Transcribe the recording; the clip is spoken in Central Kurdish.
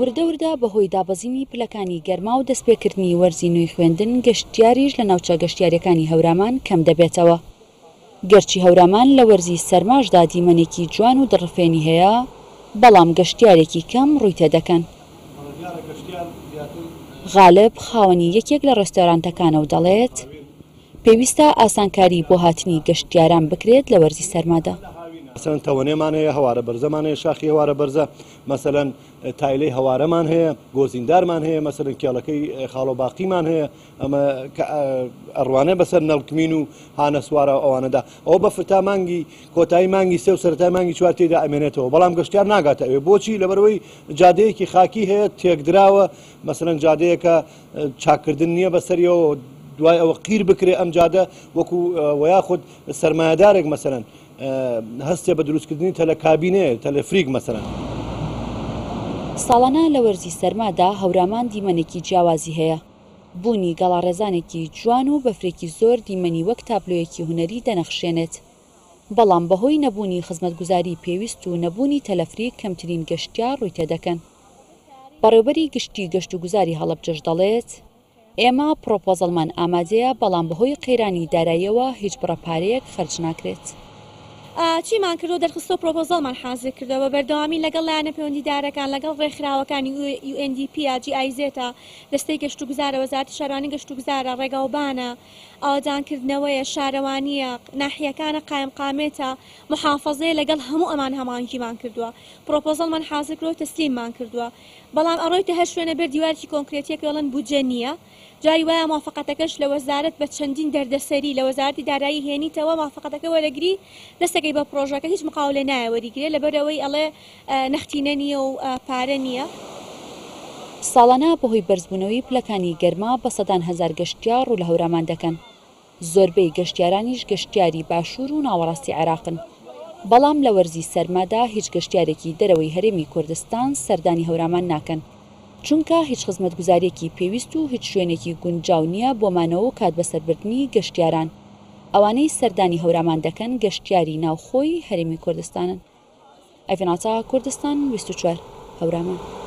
وردە وردا بەهۆی دابەزینی پلەکانی گەرما و دەستپێکردنی وەرزی نوێی خوێندن گەشتیاریش لە ناوچە گەشتیاریەکانی هەورامان کەم دەبێتەوە گەرچی هەورامان لە وەرزی سەرماشدا دیمەنێکی جوان و دڕفێنی هەیە بەڵام گەشتیارێکی کەم ڕوویتە دەکەن غالب خاوەنی یەکێک لە ڕێستۆرانتەکانە و دەڵێت پێویستە ئاسانکاری بۆ هاتنی گەشتیاران بکرێت لە وەرزی سەرمادا. سن تەوانێمان هەیە هەوارە بەرزەمان هەیە شاخی هەوارە بەرزە مەسەەن تایلەی هەوارەمان هەیە گۆزیندارمان هەیە مەسەرن کێڵەکەی خاڵۆ باقیمان هەیە ئەمە ئەڕوانە بەسەر نەڵکمین و هانە سووارە ئەوانەدا ئەو بە فتا مانگی کۆتایی مانگی سێ و سەرای مانگی چوار تێدا ئەمێنێتەوە بەڵام گەشتیار ناگاتە ئەوێ بۆچی لەبەرەوەی جادەیەکی خاکی هەیە تێکدراوە مەسەرەن جادەیەکە چاکردن نییە بەسەریەوە دوای ئەوە قیر بکرێ ئەم جادە وەکو ویا خودت سەرمایهدارێک مەسەرەن هەستێ بە دروستکردنی تەلەکابینێ تەلەفریک مەسەرەن. ساڵانە لە وەرزی سەرمادا هەورامان دیمەنێکی جیاوازی هەیە بوونی گەڵاڕێزانێکی جوان و بەفرێکی زۆر دیمەنی وەک تابلۆیەکی هوەری دەنەخشێنێت بەڵام بەهۆی نەبوونی خزمەتگوزاری پێویست و نەبوونی تەلەفری کەمترین گەشتیا ڕووی تێدەکەن بەڕێوبەری گشتی گەشت و گوزاری هەڵەبجەش دەڵێت ئێمە پرۆپۆزڵمان ئامادەیە بەڵام بەهۆی قەیرانی داراییەوە هیچ بڕەپارەیەک خەرج ناکرێت. چیمان کردو دەرخستۆ پرۆپۆزڵمان حازر کردەوە بەردەوامی لەگەڵ لایەنە پەیوەندیدارەکان لەگەڵ ڕێکخراوەکانی UNDP جیئزێتە دەستەی گەشت و گوزارە وەزارتی شارانی گەشت و گوزارە ڕێگاوبانە ئاوادانکردنەوەیە شارەوانیە ناحیەکانە قایم قامێتە محافظەیە لەگەڵ هەموو ئەمان هەمانگیمان کردووە پرۆپۆزڵمان حازر کردەوە تەسلیممان کردووە بەڵام ئەڕۆیتە هەر شوێنە بەر دیوارکی کۆنکرێتیەکەڵن بودجە نییە جاری وایە موافقەتەکەش لە وەزارت بە چەندین دەردەسەری لە وەزارتی دارایی هێنیتەوە موافقەتەکە وەرەگری دەستەکە دەگەی بە پرۆژەکە هیچ مقاولە نایە وەریگرێ لەبەرەوەی ئەڵێ نەختینە نییە و پارە نییە. ساڵانە بەهۆی بەرزبوونەوەی پلەکانی گەرما بە سەدان هزار گەشتیار و لە هەورامان دەکەن. زۆربەی گەشتیارانیش گەشتیاری باشوور و ناوەڕاستی عراقن. بەڵام لە وەرزی سەرمادا هیچ گەشتارێکی دەرەوەی هەرێمی کوردستان سەردانی هەورامان ناکەن. چونکە هیچ خزمەت گوزارێکی پێویست و هیچ شوێنێکی گونجاو نییە بۆمانەوە کات بەسەربردنی گەشتیاران. ئەوانەی سەردانی هەورامان دەکەن گەشتیاری ناوخۆی هەرمی کوردستانن ئەڤناتا کوردستان 24 هەورامان.